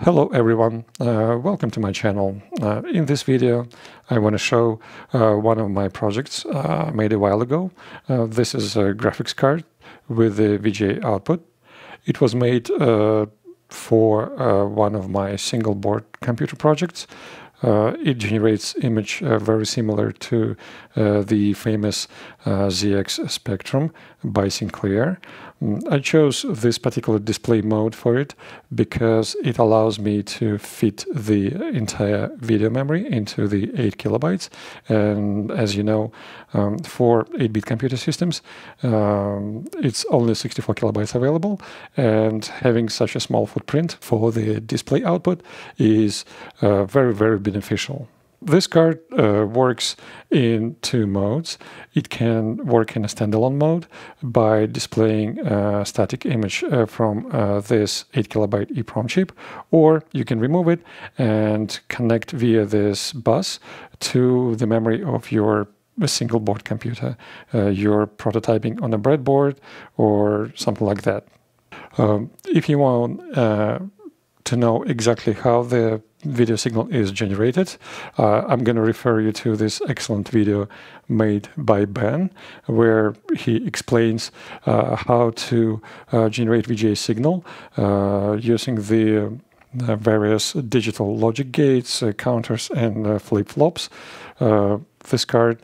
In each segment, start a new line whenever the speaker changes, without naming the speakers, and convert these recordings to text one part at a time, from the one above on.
Hello everyone, uh, welcome to my channel. Uh, in this video I want to show uh, one of my projects uh, made a while ago. Uh, this is a graphics card with a VGA output. It was made uh, for one of my single board computer projects. It generates image very similar to the famous ZX Spectrum by Sinclair. Mm, I chose this particular display mode for it because it allows me to fit the entire video memory into the 8 kilobytes. And as you know, um, for 8-bit computer systems, um, it's only 64 kilobytes available. And having such a small footprint for the display output is uh, very, very beneficial. This card uh, works in two modes. It can work in a standalone mode by displaying a static image uh, from uh, this 8 kilobyte EEPROM chip, or you can remove it and connect via this bus to the memory of your single board computer. Uh, you're prototyping on a breadboard or something like that. Um, if you want uh, to know exactly how the video signal is generated, uh, I'm going to refer you to this excellent video made by Ben, where he explains uh, how to uh, generate VGA signal uh, using the uh, various digital logic gates, uh, counters, and flip-flops. this card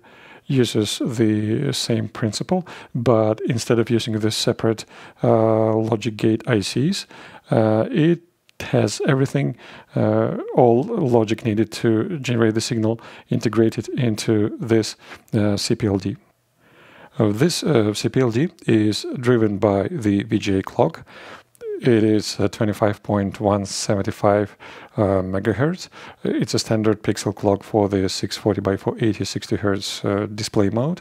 uses the same principle, but instead of using the separate logic gate ICs, it has everything, uh, all logic needed to generate the signal integrated into this uh, CPLD. Uh, this uh, CPLD is driven by the VGA clock. It is 25.175 uh, megahertz. It's a standard pixel clock for the 640 by 480 60 hertz uh, display mode.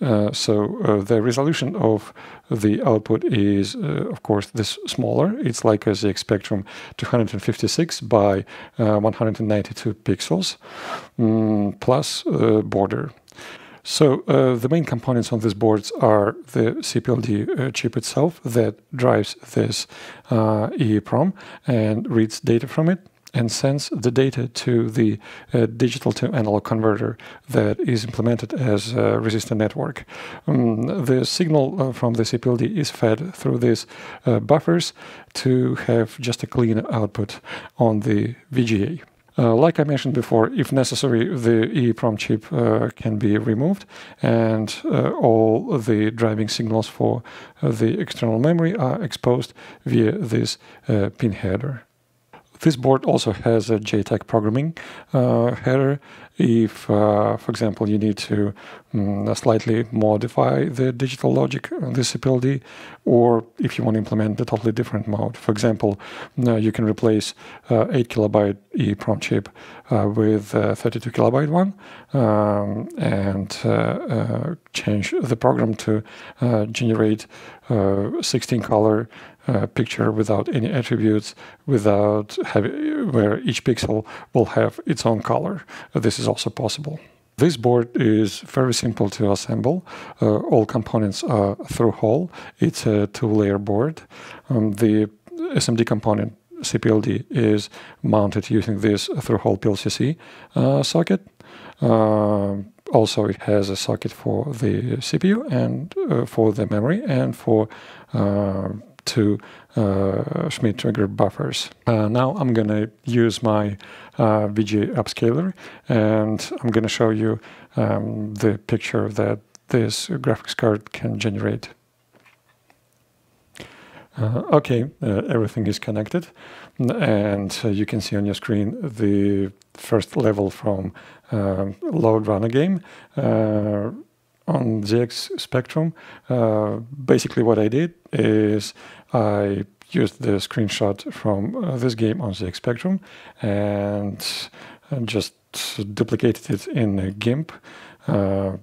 Uh, so uh, the resolution of the output is, uh, of course, this smaller. It's like a ZX Spectrum 256 by 192 pixels mm, plus border. So uh, the main components on these boards are the CPLD uh, chip itself that drives this uh, EEPROM and reads data from it and sends the data to the uh, digital to analog converter that is implemented as a resistor network. Um, the signal uh, from the CPLD is fed through these uh, buffers to have just a clean output on the VGA. Uh, like I mentioned before, if necessary, the EEPROM chip uh, can be removed and uh, all the driving signals for uh, the external memory are exposed via this uh, pin header. This board also has a JTAG programming uh, header if, uh, for example, you need to um, slightly modify the digital logic on the CPLD, or if you want to implement a totally different mode. For example, uh, you can replace uh, 8 kilobyte EEPROM chip uh, with a 32 kilobyte one um, and uh, change the program to generate 16 color uh, picture without any attributes, without where each pixel will have its own color. Uh, this is also possible. This board is very simple to assemble. Uh, all components are through-hole. It's a two-layer board. Um, the SMD component CPLD is mounted using this through-hole PLCC uh, socket. Uh, also, it has a socket for the CPU and uh, for the memory and for to uh, Schmitt trigger buffers. Uh, now I'm going to use my uh, VGA upscaler and I'm going to show you um, the picture that this graphics card can generate. Uh, okay, uh, everything is connected and uh, you can see on your screen the first level from um, Lode Runner game on ZX Spectrum, uh, basically what I did is I used the screenshot from uh, this game on ZX Spectrum and just duplicated it in GIMP, uh,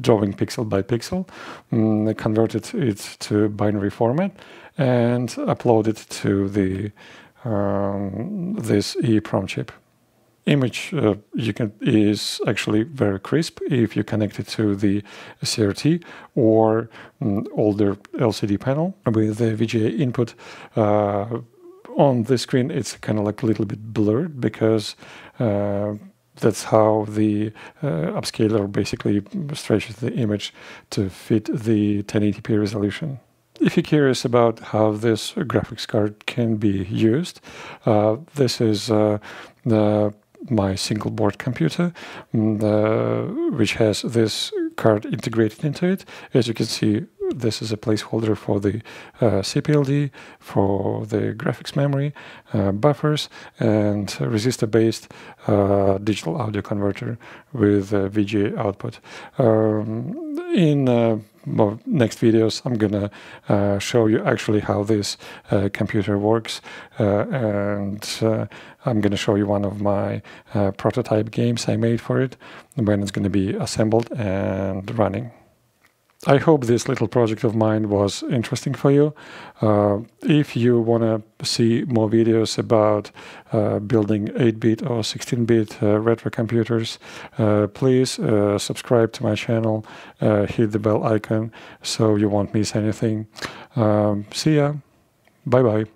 drawing pixel by pixel, mm, converted it to binary format, and uploaded to the um, this EEPROM chip image uh, you can is actually very crisp if you connect it to the CRT or um, older LCD panel with the VGA input. Uh, on the screen it's kind of like a little bit blurred because uh, that's how the uh, upscaler basically stretches the image to fit the 1080p resolution. If you're curious about how this graphics card can be used, uh, this is uh, the, my single board computer, mm, which has this card integrated into it. As you can see, this is a placeholder for the uh, CPLD, for the graphics memory, uh, buffers, and resistor-based uh, digital audio converter with VGA output. Um, in uh, next videos, I'm gonna uh, show you actually how this uh, computer works, and I'm gonna show you one of my prototype games I made for it when it's gonna be assembled and running. I hope this little project of mine was interesting for you. Uh, if you want to see more videos about uh, building 8-bit or 16-bit uh, retro computers, uh, please uh, subscribe to my channel, uh, hit the bell icon so you won't miss anything. Um, see ya. Bye-bye.